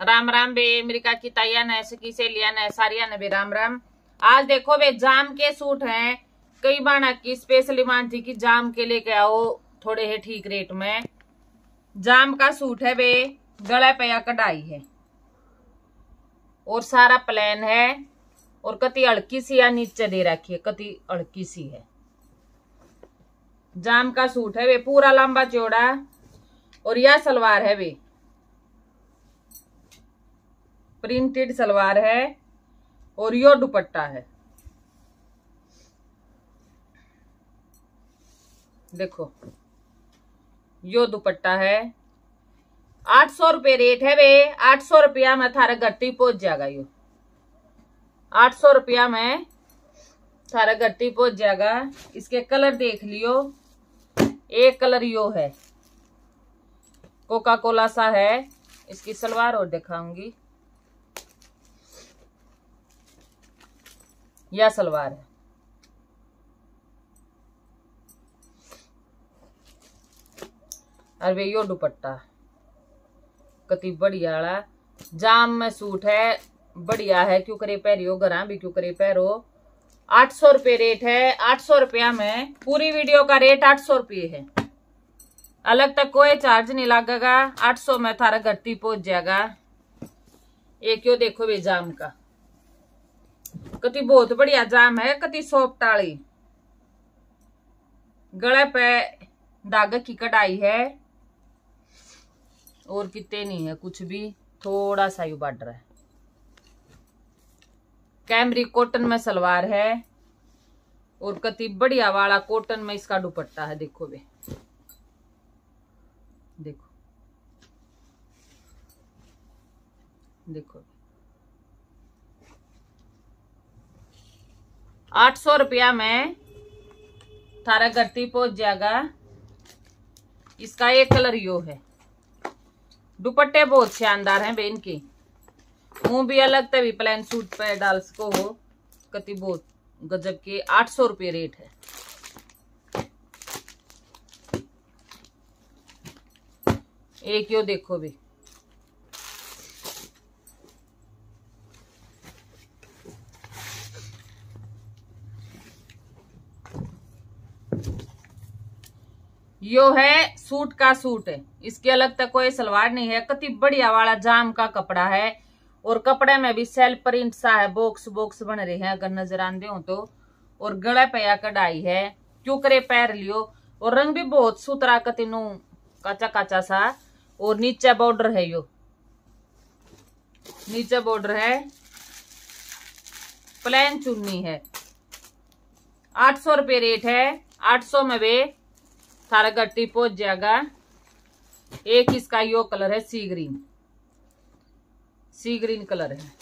राम राम बे America की तैया ने सकी से लिया ने, सारिया ने बे राम राम आज देखो बे, जाम के सूट हैं। कई बार की स्पेशल डिमांड थी कि जाम के लेके आओ, थोड़े है ठीक रेट में। जाम का सूट है बे, गला पे कढ़ाई है। और सारा प्लान है, और कति अड़की सी या नीचे दे रखी है, कति अड़की सी है। जाम का सूट है वे पूरा लंबा चौड़ा, और यह सलवार है वे प्रिंटेड सलवार है और यो दुपट्टा है। देखो यो दुपट्टा है। आठ सौ रुपये रेट है वे आठ सौ रुपया में थारा गट्टी पहुँच जाएगा यो। आठ सौ रुपया में थारा गट्टी पहुँच जाएगा। इसके कलर देख लियो। एक कलर यो है। कोका कोला सा है। इसकी सलवार और दिखाऊँगी। यह सलवार है। वे यो दुपट्टा। कति बढ़िया वाला। जाम में सूट है। बढ़िया है। क्यों करे पैरियो गरा भी क्यों करे पैरो आठ सौ रुपये रेट है। आठ सौ रुपया में पूरी वीडियो का रेट आठ सौ रुपये है। अलग तक कोई चार्ज नहीं लगेगा। आठ सौ में थारा घट्टी पहुँच जाएगा। एक यो देखो वे जाम का? कति बहुत बढ़िया जाम है, कति सोप टाली। गले पे धागे की कटाई है। और कितने नहीं है कुछ भी, थोड़ा सा यू रहा है। कैमरी कॉटन में सलवार है। और कति बढ़िया वाला कॉटन में इसका दुपट्टा है, देखो वे देखो। देखो। आठ सौ रुपया में थारा गट्टी पहुँच जाएगा। इसका एक कलर यो है। दुपट्टे बहुत शानदार हैं बेन के। मुँह भी अलग, तभी प्लेन सूट पे डाल सको हो। कति बहुत गजब के आठ सौ रुपये रेट है। एक यो देखो भी। यो है सूट का सूट। है इसके अलग तक कोई सलवार नहीं है। कति बढ़िया वाला जाम का कपड़ा है। और कपड़े में भी सेल प्रिंट सा है। बॉक्स बॉक्स बन रहे हैं। अगर नज़र आंदे हो तो। और गला पया कढ़ाई है। क्यों करे पैर लियो। और रंग भी बहुत सुतरा कति नु। काचा काचा सा। और नीचे बॉर्डर है यो। नीचे बॉर्डर है। प्लेन चुन्नी है। आठ सौ रुपये रेट है। आठ सौ में वे थारा गट्टी पहुँच जाएगा। एक इसका यो कलर है sea green. Sea green colour है।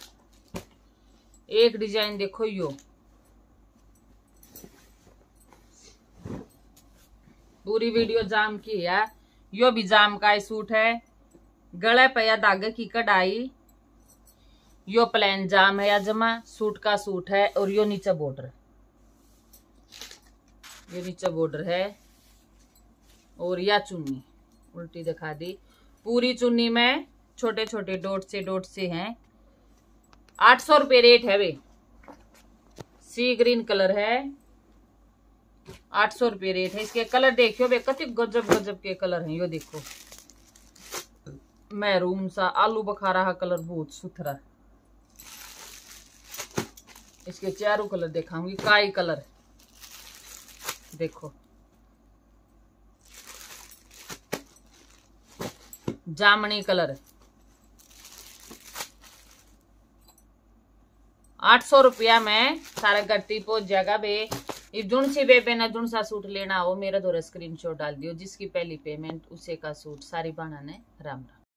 एक डिज़ाइन देखो यो। पूरी वीडियो जाम की है। यो भी जाम का ही सूट है। गले पे या धागे की कढ़ाई। यो प्लेन जाम है या जमा सूट का सूट है और यो नीचे बॉर्डर। ये नीचे बॉर्डर है। और या चुन्नी। उल्टी दिखा दी। पूरी चुन्नी में छोटे छोटे डोट से डोट से हैं। आठ सौ रुपये रेट है वे सी ग्रीन कलर है। आठ सौ रुपये रेट है। इसके कलर देखियो वे कति गजब गजब के कलर हैं। यो देखो। मैरूम सा, आलू बखारा का कलर बहुत सुथरा। इसके चारों कलर दिखाऊँगी। काई कलर। देखो। जामनी कलर। आठ सौ रुपया में सारा गट्टी पहुँच जाएगा बे। जुन सी बे बेना जुन सा सूट लेना हो मेरा दो स्क्रीनशॉट डाल दियो, जिसकी पहली पेमेंट उसे का सूट सारी बाना ने राम राम।